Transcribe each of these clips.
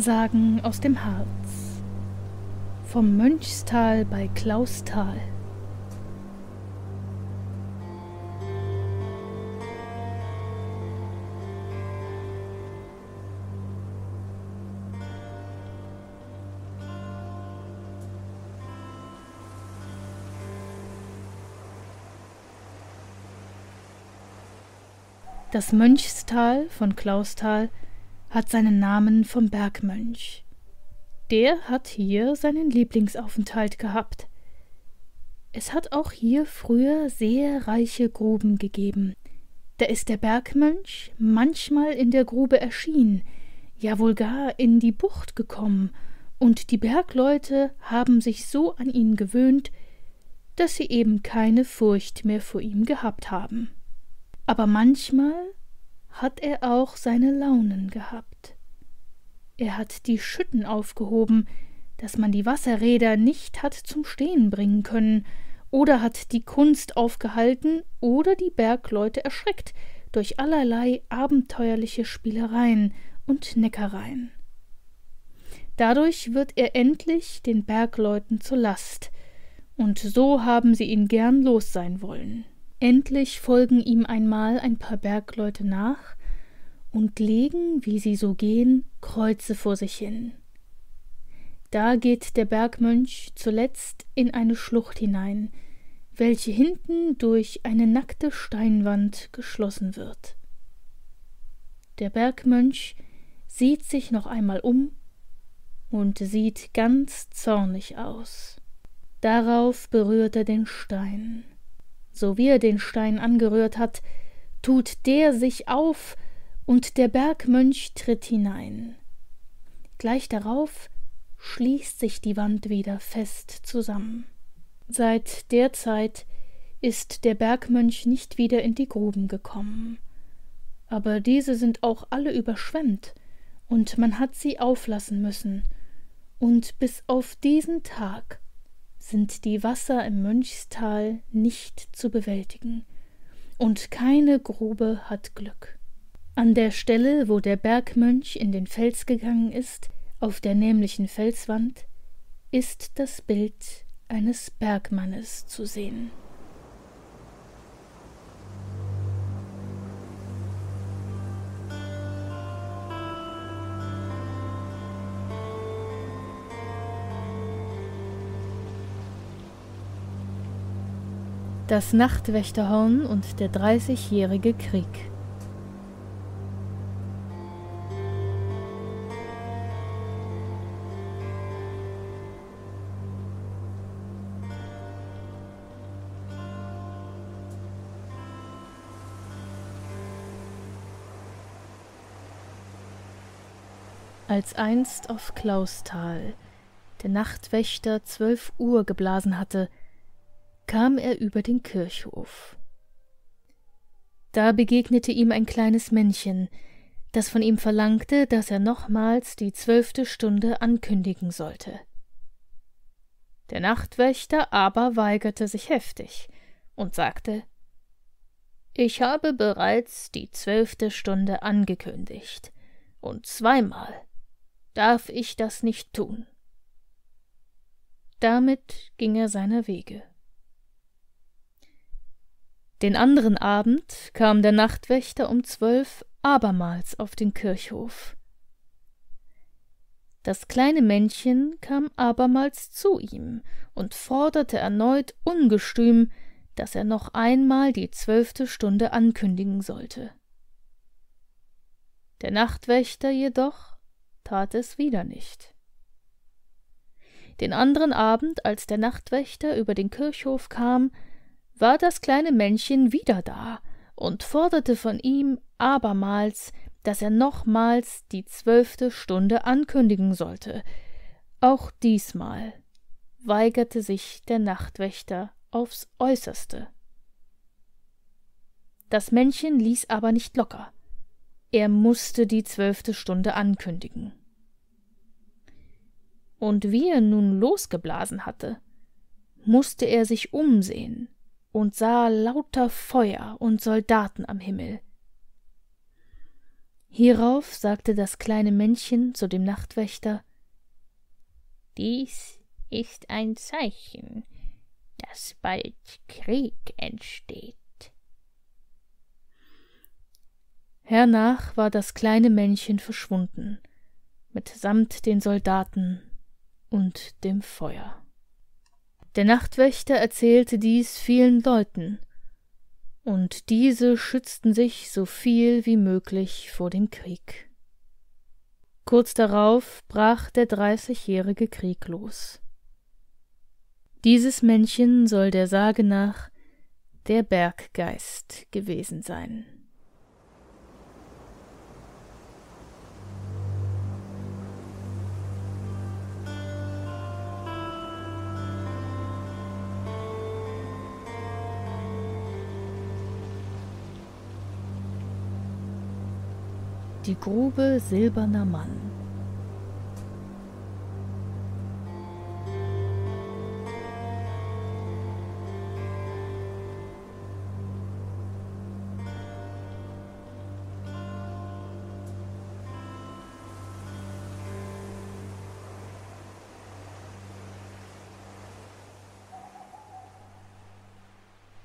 Sagen aus dem Harz vom Mönchstal bei Klausthal. Das Mönchstal von Klausthal hat seinen Namen vom Bergmönch. Der hat hier seinen Lieblingsaufenthalt gehabt. Es hat auch hier früher sehr reiche Gruben gegeben. Da ist der Bergmönch manchmal in der Grube erschienen, ja wohl gar in die Bucht gekommen, und die Bergleute haben sich so an ihn gewöhnt, dass sie eben keine Furcht mehr vor ihm gehabt haben. Aber manchmal hat er auch seine Launen gehabt. Er hat die Schütten aufgehoben, dass man die Wasserräder nicht hat zum Stehen bringen können, oder hat die Kunst aufgehalten oder die Bergleute erschreckt durch allerlei abenteuerliche Spielereien und Neckereien. Dadurch wird er endlich den Bergleuten zur Last, und so haben sie ihn gern los sein wollen. Endlich folgen ihm einmal ein paar Bergleute nach und legen, wie sie so gehen, Kreuze vor sich hin. Da geht der Bergmönch zuletzt in eine Schlucht hinein, welche hinten durch eine nackte Steinwand geschlossen wird. Der Bergmönch sieht sich noch einmal um und sieht ganz zornig aus. Darauf berührt er den Stein so wie er den Stein angerührt hat, tut der sich auf, und der Bergmönch tritt hinein. Gleich darauf schließt sich die Wand wieder fest zusammen. Seit der Zeit ist der Bergmönch nicht wieder in die Gruben gekommen. Aber diese sind auch alle überschwemmt, und man hat sie auflassen müssen, und bis auf diesen Tag sind die Wasser im Mönchstal nicht zu bewältigen, und keine Grube hat Glück. An der Stelle, wo der Bergmönch in den Fels gegangen ist, auf der nämlichen Felswand, ist das Bild eines Bergmannes zu sehen. Das Nachtwächterhorn und der Dreißigjährige Krieg. Als einst auf Klausthal der Nachtwächter zwölf Uhr geblasen hatte, kam er über den Kirchhof. Da begegnete ihm ein kleines Männchen, das von ihm verlangte, dass er nochmals die zwölfte Stunde ankündigen sollte. Der Nachtwächter aber weigerte sich heftig und sagte Ich habe bereits die zwölfte Stunde angekündigt, und zweimal darf ich das nicht tun. Damit ging er seiner Wege. Den anderen Abend kam der Nachtwächter um zwölf abermals auf den Kirchhof. Das kleine Männchen kam abermals zu ihm und forderte erneut ungestüm, dass er noch einmal die zwölfte Stunde ankündigen sollte. Der Nachtwächter jedoch tat es wieder nicht. Den anderen Abend, als der Nachtwächter über den Kirchhof kam, war das kleine Männchen wieder da und forderte von ihm abermals, dass er nochmals die zwölfte Stunde ankündigen sollte. Auch diesmal weigerte sich der Nachtwächter aufs äußerste. Das Männchen ließ aber nicht locker. Er musste die zwölfte Stunde ankündigen. Und wie er nun losgeblasen hatte, musste er sich umsehen und sah lauter Feuer und Soldaten am Himmel. Hierauf sagte das kleine Männchen zu dem Nachtwächter Dies ist ein Zeichen, dass bald Krieg entsteht. Hernach war das kleine Männchen verschwunden, mitsamt den Soldaten und dem Feuer. Der Nachtwächter erzählte dies vielen Leuten, und diese schützten sich so viel wie möglich vor dem Krieg. Kurz darauf brach der Dreißigjährige Krieg los. Dieses Männchen soll der Sage nach der Berggeist gewesen sein. Die Grube Silberner Mann.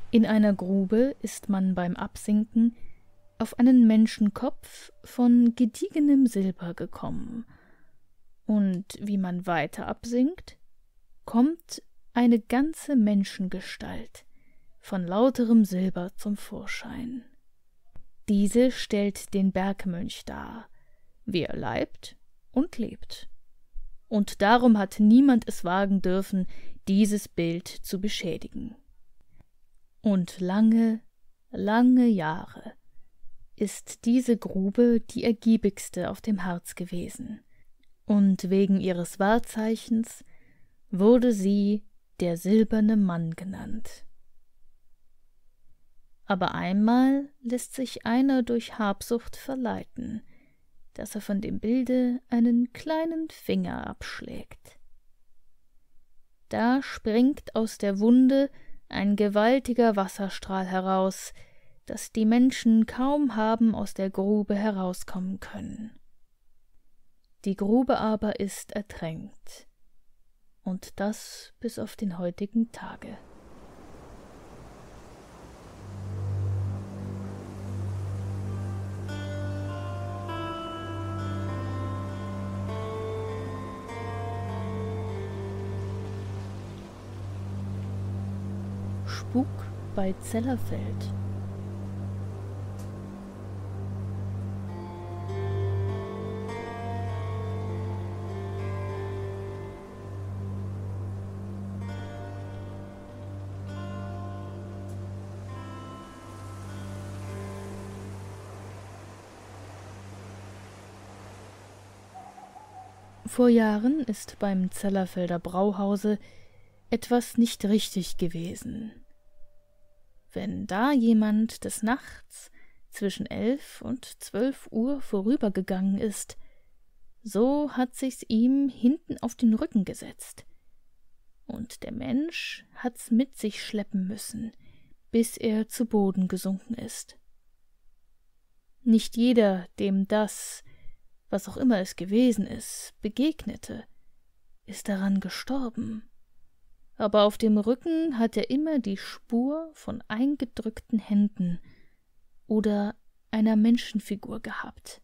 In einer Grube ist man beim Absinken auf einen Menschenkopf von gediegenem Silber gekommen, und wie man weiter absinkt, kommt eine ganze Menschengestalt von lauterem Silber zum Vorschein. Diese stellt den Bergmönch dar, wie er leibt und lebt. Und darum hat niemand es wagen dürfen, dieses Bild zu beschädigen. Und lange, lange Jahre ist diese Grube die ergiebigste auf dem Harz gewesen, und wegen ihres Wahrzeichens wurde sie der silberne Mann genannt. Aber einmal lässt sich einer durch Habsucht verleiten, dass er von dem Bilde einen kleinen Finger abschlägt. Da springt aus der Wunde ein gewaltiger Wasserstrahl heraus, dass die Menschen kaum haben aus der Grube herauskommen können. Die Grube aber ist ertränkt, und das bis auf den heutigen Tage. Spuk bei Zellerfeld Vor Jahren ist beim Zellerfelder Brauhause etwas nicht richtig gewesen. Wenn da jemand des Nachts zwischen elf und zwölf Uhr vorübergegangen ist, so hat sich's ihm hinten auf den Rücken gesetzt. Und der Mensch hat's mit sich schleppen müssen, bis er zu Boden gesunken ist. Nicht jeder, dem das was auch immer es gewesen ist, begegnete, ist daran gestorben. Aber auf dem Rücken hat er immer die Spur von eingedrückten Händen oder einer Menschenfigur gehabt.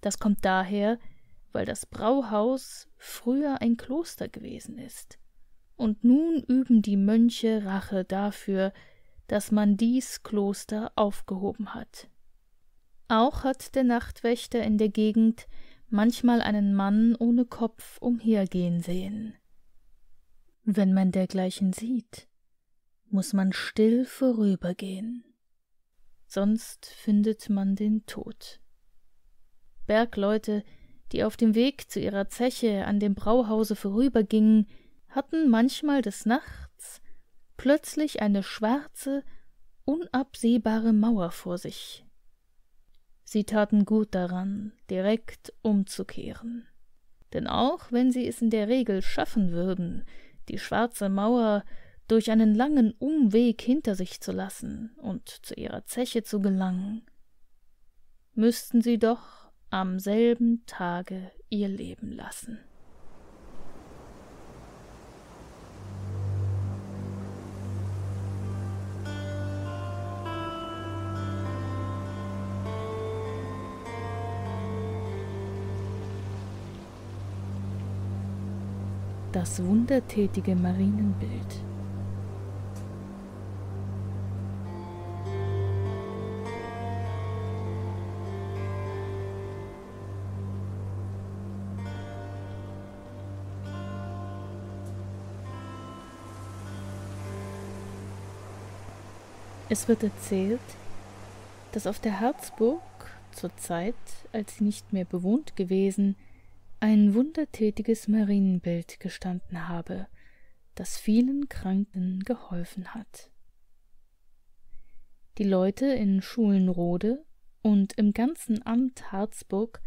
Das kommt daher, weil das Brauhaus früher ein Kloster gewesen ist. Und nun üben die Mönche Rache dafür, dass man dies Kloster aufgehoben hat. Auch hat der Nachtwächter in der Gegend manchmal einen Mann ohne Kopf umhergehen sehen. Wenn man dergleichen sieht, muss man still vorübergehen, sonst findet man den Tod. Bergleute, die auf dem Weg zu ihrer Zeche an dem Brauhause vorübergingen, hatten manchmal des Nachts plötzlich eine schwarze, unabsehbare Mauer vor sich, Sie taten gut daran, direkt umzukehren. Denn auch wenn sie es in der Regel schaffen würden, die schwarze Mauer durch einen langen Umweg hinter sich zu lassen und zu ihrer Zeche zu gelangen, müssten sie doch am selben Tage ihr Leben lassen. Das wundertätige Marienbild. Es wird erzählt, dass auf der Herzburg zur Zeit, als sie nicht mehr bewohnt gewesen, ein wundertätiges Marienbild gestanden habe, das vielen Kranken geholfen hat. Die Leute in Schulenrode und im ganzen Amt Harzburg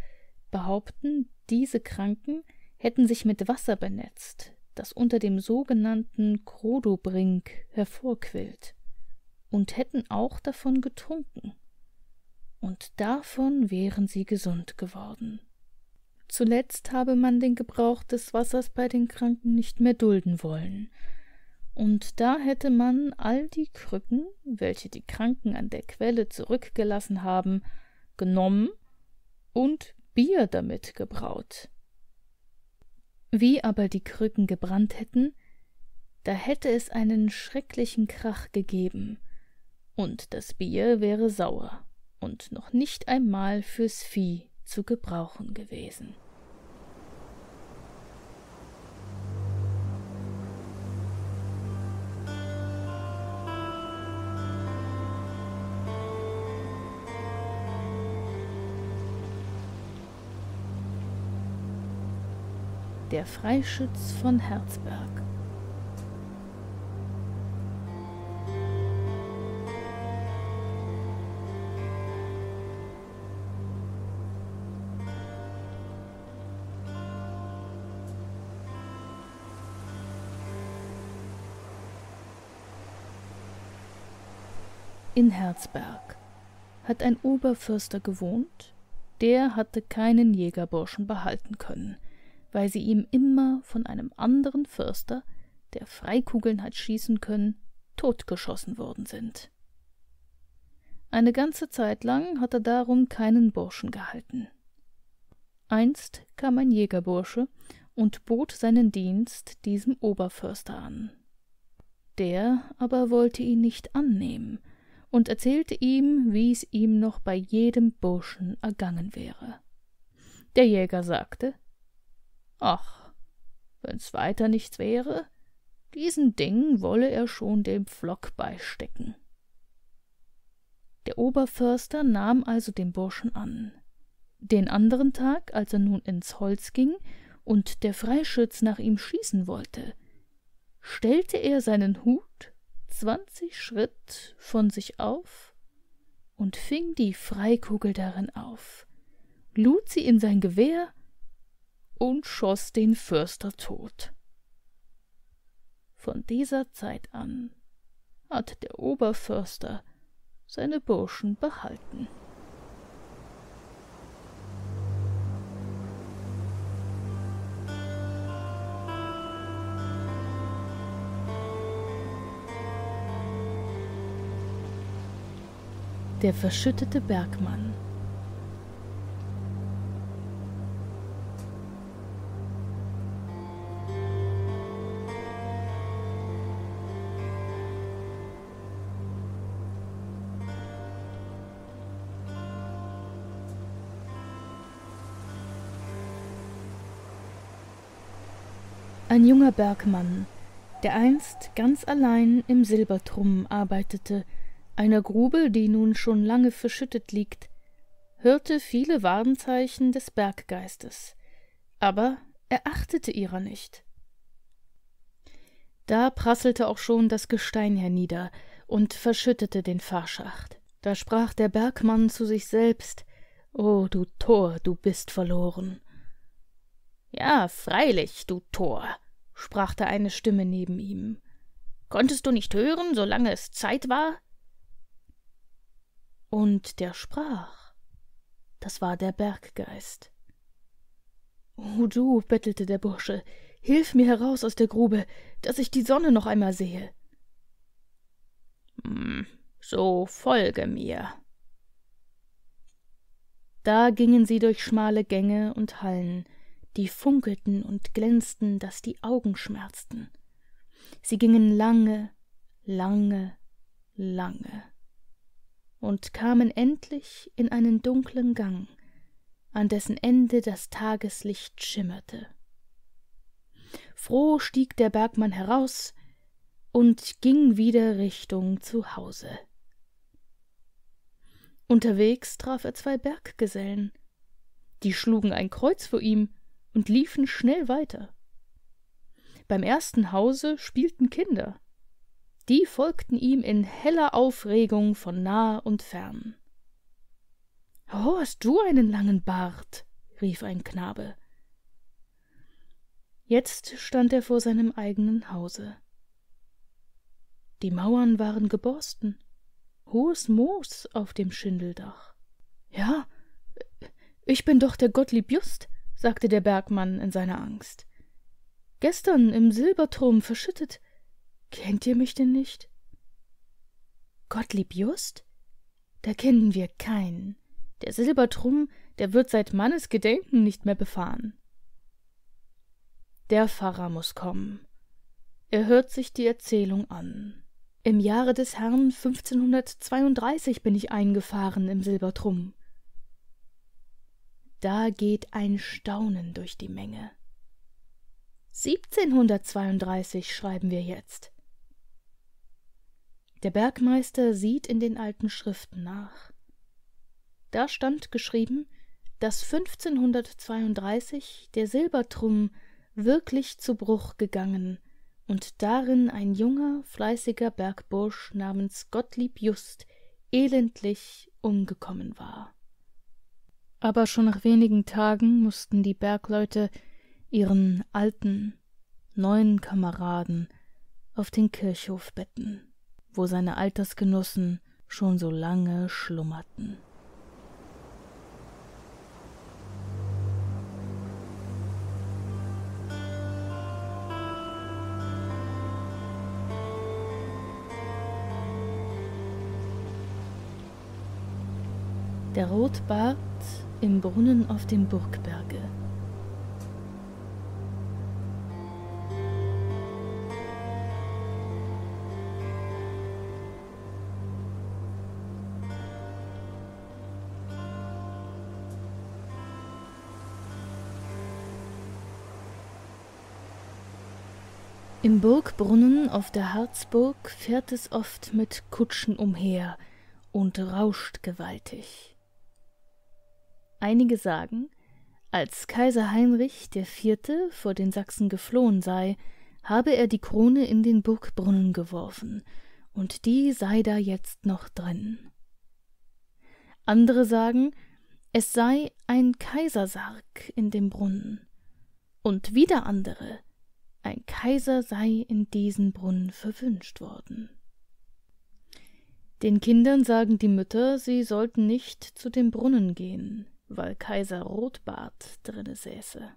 behaupten, diese Kranken hätten sich mit Wasser benetzt, das unter dem sogenannten Krodobrink hervorquillt und hätten auch davon getrunken, und davon wären sie gesund geworden. Zuletzt habe man den Gebrauch des Wassers bei den Kranken nicht mehr dulden wollen, und da hätte man all die Krücken, welche die Kranken an der Quelle zurückgelassen haben, genommen und Bier damit gebraut. Wie aber die Krücken gebrannt hätten, da hätte es einen schrecklichen Krach gegeben, und das Bier wäre sauer und noch nicht einmal fürs Vieh zu gebrauchen gewesen. Der Freischütz von Herzberg in Herzberg hat ein Oberförster gewohnt, der hatte keinen Jägerburschen behalten können, weil sie ihm immer von einem anderen Förster, der Freikugeln hat schießen können, totgeschossen worden sind. Eine ganze Zeit lang hat er darum keinen Burschen gehalten. Einst kam ein Jägerbursche und bot seinen Dienst diesem Oberförster an. Der aber wollte ihn nicht annehmen, und erzählte ihm, wie es ihm noch bei jedem Burschen ergangen wäre. Der Jäger sagte Ach, wenn's weiter nichts wäre, diesen Ding wolle er schon dem Pflock beistecken. Der Oberförster nahm also den Burschen an. Den anderen Tag, als er nun ins Holz ging und der Freischütz nach ihm schießen wollte, stellte er seinen Hut zwanzig Schritt von sich auf und fing die Freikugel darin auf, lud sie in sein Gewehr und schoß den Förster tot. Von dieser Zeit an hat der Oberförster seine Burschen behalten. Der verschüttete Bergmann. Ein junger Bergmann, der einst ganz allein im Silbertrum arbeitete, einer Grube, die nun schon lange verschüttet liegt, hörte viele Warnzeichen des Berggeistes, aber er achtete ihrer nicht. Da prasselte auch schon das Gestein hernieder und verschüttete den Fahrschacht. Da sprach der Bergmann zu sich selbst O du Tor, du bist verloren. Ja, freilich, du Tor, sprach da eine Stimme neben ihm. Konntest du nicht hören, solange es Zeit war? Und der sprach Das war der Berggeist. O du, bettelte der Bursche, hilf mir heraus aus der Grube, dass ich die Sonne noch einmal sehe. Hm, so folge mir. Da gingen sie durch schmale Gänge und Hallen, die funkelten und glänzten, dass die Augen schmerzten. Sie gingen lange, lange, lange und kamen endlich in einen dunklen Gang, an dessen Ende das Tageslicht schimmerte. Froh stieg der Bergmann heraus und ging wieder Richtung zu Hause. Unterwegs traf er zwei Berggesellen. Die schlugen ein Kreuz vor ihm und liefen schnell weiter. Beim ersten Hause spielten Kinder. Die folgten ihm in heller Aufregung von nah und fern. Oh, hast du einen langen Bart? rief ein Knabe. Jetzt stand er vor seinem eigenen Hause. Die Mauern waren geborsten, hohes Moos auf dem Schindeldach. Ja, ich bin doch der Gottlieb Just, sagte der Bergmann in seiner Angst. Gestern im Silberturm verschüttet. Kennt ihr mich denn nicht? Gottlieb Just? Da kennen wir keinen. Der Silbertrum, der wird seit Mannes Gedenken nicht mehr befahren. Der Pfarrer muss kommen. Er hört sich die Erzählung an. Im Jahre des Herrn 1532 bin ich eingefahren im Silbertrum. Da geht ein Staunen durch die Menge. 1732 schreiben wir jetzt. Der Bergmeister sieht in den alten Schriften nach. Da stand geschrieben, dass 1532 der Silbertrum wirklich zu Bruch gegangen und darin ein junger, fleißiger Bergbursch namens Gottlieb Just elendlich umgekommen war. Aber schon nach wenigen Tagen mussten die Bergleute ihren alten, neuen Kameraden auf den Kirchhof betten, wo seine Altersgenossen schon so lange schlummerten. Der Rotbart im Brunnen auf dem Burgberge. Im Burgbrunnen auf der Harzburg fährt es oft mit Kutschen umher und rauscht gewaltig. Einige sagen, als Kaiser Heinrich IV. vor den Sachsen geflohen sei, habe er die Krone in den Burgbrunnen geworfen, und die sei da jetzt noch drin. Andere sagen, es sei ein Kaisersarg in dem Brunnen, und wieder andere, ein Kaiser sei in diesen Brunnen verwünscht worden. Den Kindern sagen die Mütter, sie sollten nicht zu dem Brunnen gehen, weil Kaiser Rotbart drinne säße.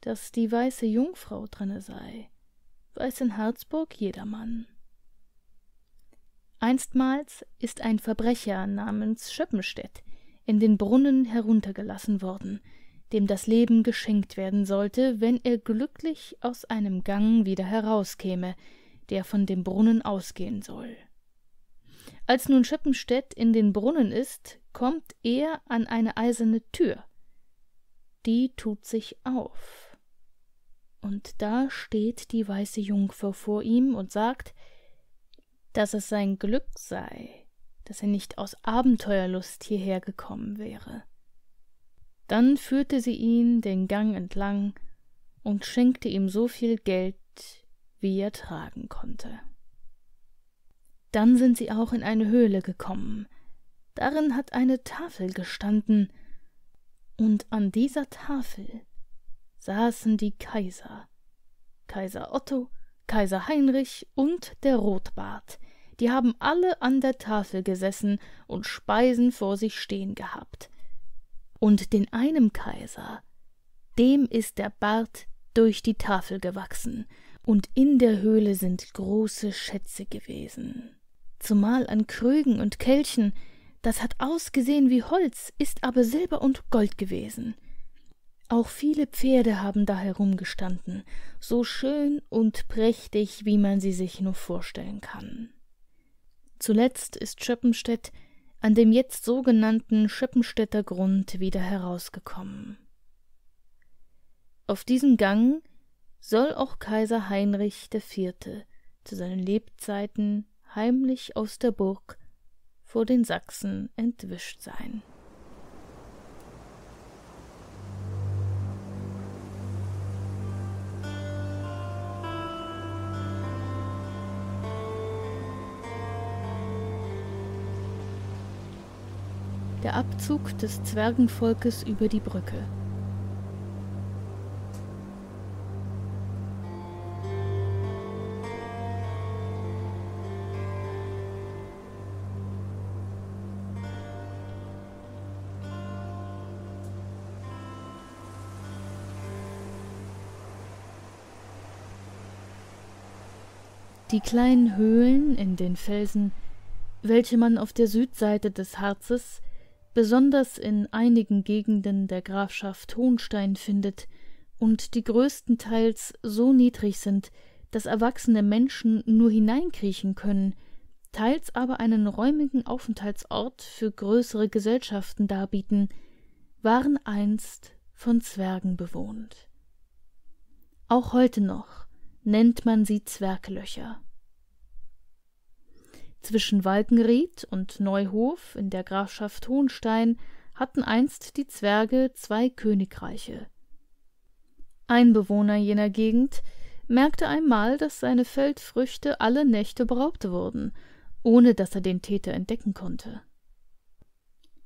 Dass die weiße Jungfrau drinne sei, weiß in Harzburg jedermann. Einstmals ist ein Verbrecher namens Schöppenstedt in den Brunnen heruntergelassen worden, dem das Leben geschenkt werden sollte, wenn er glücklich aus einem Gang wieder herauskäme, der von dem Brunnen ausgehen soll. Als nun Schöppenstedt in den Brunnen ist, kommt er an eine eiserne Tür. Die tut sich auf. Und da steht die weiße Jungfer vor ihm und sagt, dass es sein Glück sei, dass er nicht aus Abenteuerlust hierher gekommen wäre. Dann führte sie ihn den Gang entlang und schenkte ihm so viel Geld, wie er tragen konnte. Dann sind sie auch in eine Höhle gekommen. Darin hat eine Tafel gestanden, und an dieser Tafel saßen die Kaiser, Kaiser Otto, Kaiser Heinrich und der Rotbart, die haben alle an der Tafel gesessen und Speisen vor sich stehen gehabt. Und den einem Kaiser, dem ist der Bart durch die Tafel gewachsen, und in der Höhle sind große Schätze gewesen. Zumal an Krügen und Kelchen, das hat ausgesehen wie Holz, ist aber Silber und Gold gewesen. Auch viele Pferde haben da herumgestanden, so schön und prächtig, wie man sie sich nur vorstellen kann. Zuletzt ist Schöppenstedt an dem jetzt sogenannten Schöppenstädter Grund wieder herausgekommen. Auf diesem Gang soll auch Kaiser Heinrich IV. zu seinen Lebzeiten heimlich aus der Burg vor den Sachsen entwischt sein. Der Abzug des Zwergenvolkes über die Brücke. Die kleinen Höhlen in den Felsen, welche man auf der Südseite des Harzes, besonders in einigen Gegenden der Grafschaft Hohnstein findet und die größtenteils so niedrig sind, dass erwachsene Menschen nur hineinkriechen können, teils aber einen räumigen Aufenthaltsort für größere Gesellschaften darbieten, waren einst von Zwergen bewohnt. Auch heute noch nennt man sie Zwerglöcher. Zwischen Walkenried und Neuhof in der Grafschaft Hohenstein hatten einst die Zwerge zwei Königreiche. Ein Bewohner jener Gegend merkte einmal, dass seine Feldfrüchte alle Nächte beraubt wurden, ohne dass er den Täter entdecken konnte.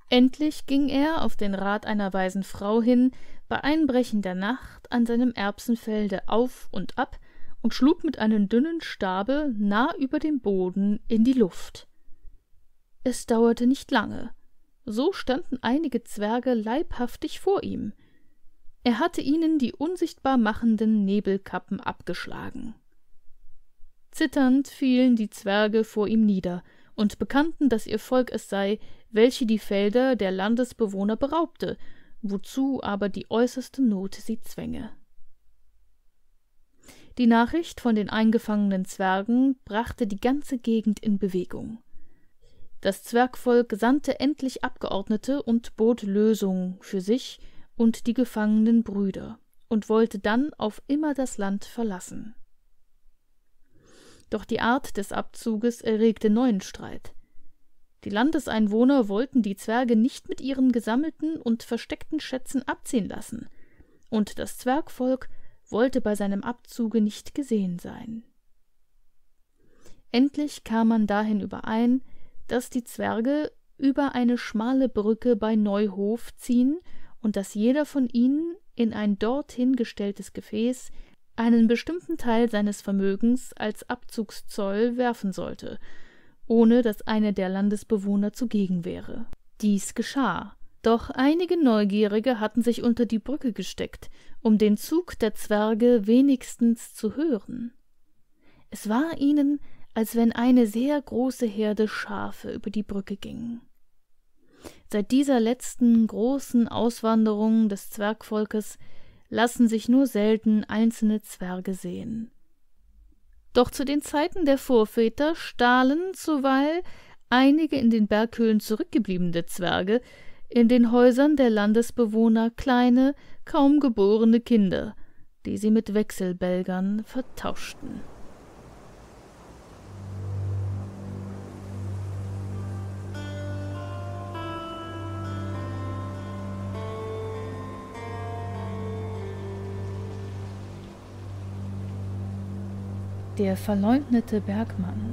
Endlich ging er auf den Rat einer weisen Frau hin, bei Einbrechen der Nacht an seinem Erbsenfelde auf und ab und schlug mit einem dünnen Stabe nah über dem Boden in die Luft. Es dauerte nicht lange. So standen einige Zwerge leibhaftig vor ihm. Er hatte ihnen die unsichtbar machenden Nebelkappen abgeschlagen. Zitternd fielen die Zwerge vor ihm nieder und bekannten, dass ihr Volk es sei, welche die Felder der Landesbewohner beraubte, wozu aber die äußerste Not sie zwänge. Die Nachricht von den eingefangenen Zwergen brachte die ganze Gegend in Bewegung. Das Zwergvolk sandte endlich Abgeordnete und bot Lösung für sich und die gefangenen Brüder und wollte dann auf immer das Land verlassen. Doch die Art des Abzuges erregte neuen Streit. Die Landeseinwohner wollten die Zwerge nicht mit ihren gesammelten und versteckten Schätzen abziehen lassen, und das Zwergvolk wollte bei seinem Abzuge nicht gesehen sein. Endlich kam man dahin überein, dass die Zwerge über eine schmale Brücke bei Neuhof ziehen und dass jeder von ihnen in ein dorthin gestelltes Gefäß einen bestimmten Teil seines Vermögens als Abzugszoll werfen sollte, ohne dass einer der Landesbewohner zugegen wäre. Dies geschah, doch einige Neugierige hatten sich unter die Brücke gesteckt, um den Zug der Zwerge wenigstens zu hören. Es war ihnen, als wenn eine sehr große Herde Schafe über die Brücke ging. Seit dieser letzten großen Auswanderung des Zwergvolkes lassen sich nur selten einzelne Zwerge sehen. Doch zu den Zeiten der Vorväter stahlen zuweilen einige in den Berghöhlen zurückgebliebene Zwerge in den Häusern der Landesbewohner kleine, kaum geborene Kinder, die sie mit Wechselbälgern vertauschten. Der verleugnete Bergmann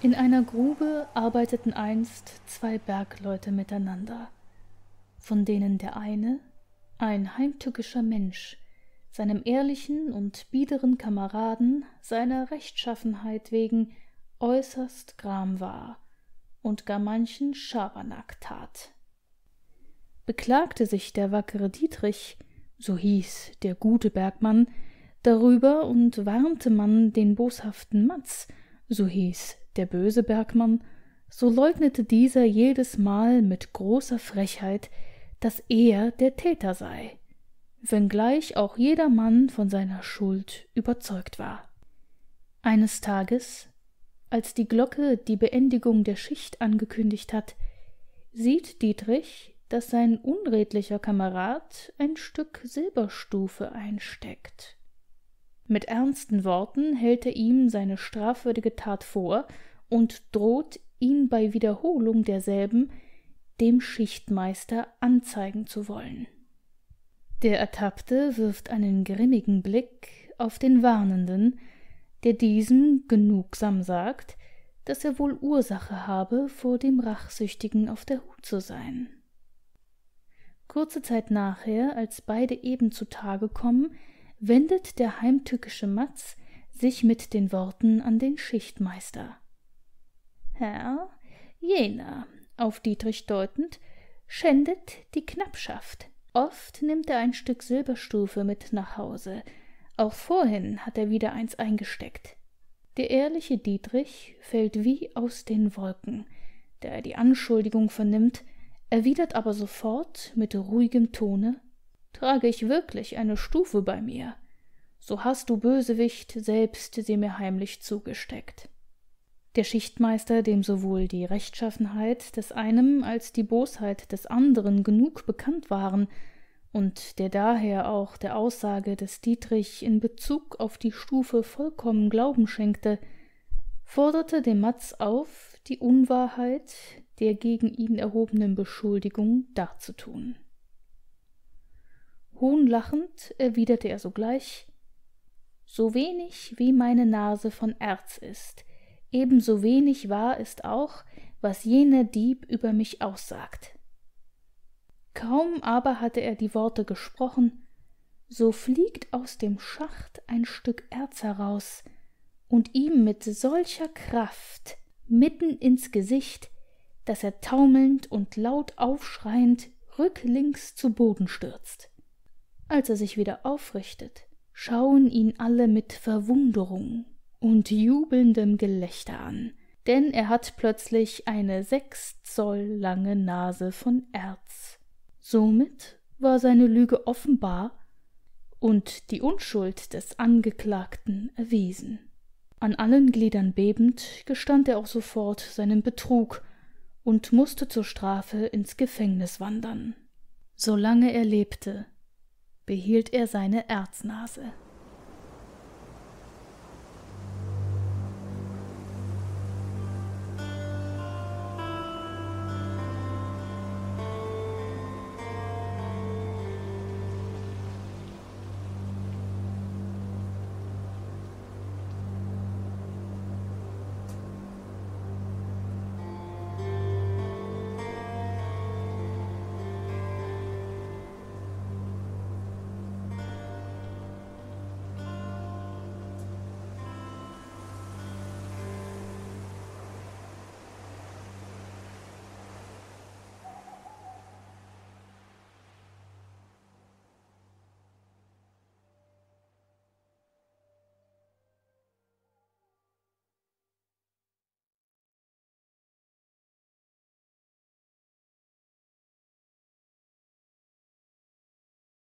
In einer Grube arbeiteten einst zwei Bergleute miteinander, von denen der eine, ein heimtückischer Mensch, seinem ehrlichen und biederen Kameraden seiner Rechtschaffenheit wegen äußerst gram war und gar manchen Schabernack tat. Beklagte sich der wackere Dietrich, so hieß der gute Bergmann, darüber und warnte man den boshaften Matz, so hieß der böse Bergmann, so leugnete dieser jedesmal mit großer Frechheit, dass er der Täter sei, wenngleich auch jedermann von seiner Schuld überzeugt war. Eines Tages, als die Glocke die Beendigung der Schicht angekündigt hat, sieht Dietrich, dass sein unredlicher Kamerad ein Stück Silberstufe einsteckt. Mit ernsten Worten hält er ihm seine strafwürdige Tat vor und droht, ihn bei Wiederholung derselben dem Schichtmeister anzeigen zu wollen. Der Ertappte wirft einen grimmigen Blick auf den Warnenden, der diesem genugsam sagt, dass er wohl Ursache habe, vor dem Rachsüchtigen auf der Hut zu sein. Kurze Zeit nachher, als beide eben zutage kommen, wendet der heimtückische Matz sich mit den Worten an den Schichtmeister. Herr, jener, auf Dietrich deutend, schändet die Knappschaft. Oft nimmt er ein Stück Silberstufe mit nach Hause. Auch vorhin hat er wieder eins eingesteckt. Der ehrliche Dietrich fällt wie aus den Wolken, da er die Anschuldigung vernimmt, erwidert aber sofort mit ruhigem Tone Trage ich wirklich eine Stufe bei mir, so hast du, Bösewicht, selbst sie mir heimlich zugesteckt. Der Schichtmeister, dem sowohl die Rechtschaffenheit des einen als die Bosheit des anderen genug bekannt waren, und der daher auch der Aussage des Dietrich in Bezug auf die Stufe vollkommen Glauben schenkte, forderte den Matz auf, die Unwahrheit der gegen ihn erhobenen Beschuldigung darzutun. Hohnlachend erwiderte er sogleich So wenig wie meine Nase von Erz ist, ebenso wenig wahr ist auch, was jener Dieb über mich aussagt. Kaum aber hatte er die Worte gesprochen, so fliegt aus dem Schacht ein Stück Erz heraus und ihm mit solcher Kraft mitten ins Gesicht, dass er taumelnd und laut aufschreiend rücklings zu Boden stürzt. Als er sich wieder aufrichtet, schauen ihn alle mit Verwunderung und jubelndem Gelächter an, denn er hat plötzlich eine sechs Zoll lange Nase von Erz. Somit war seine Lüge offenbar und die Unschuld des Angeklagten erwiesen. An allen Gliedern bebend gestand er auch sofort seinen Betrug und musste zur Strafe ins Gefängnis wandern. Solange er lebte, behielt er seine Erznase.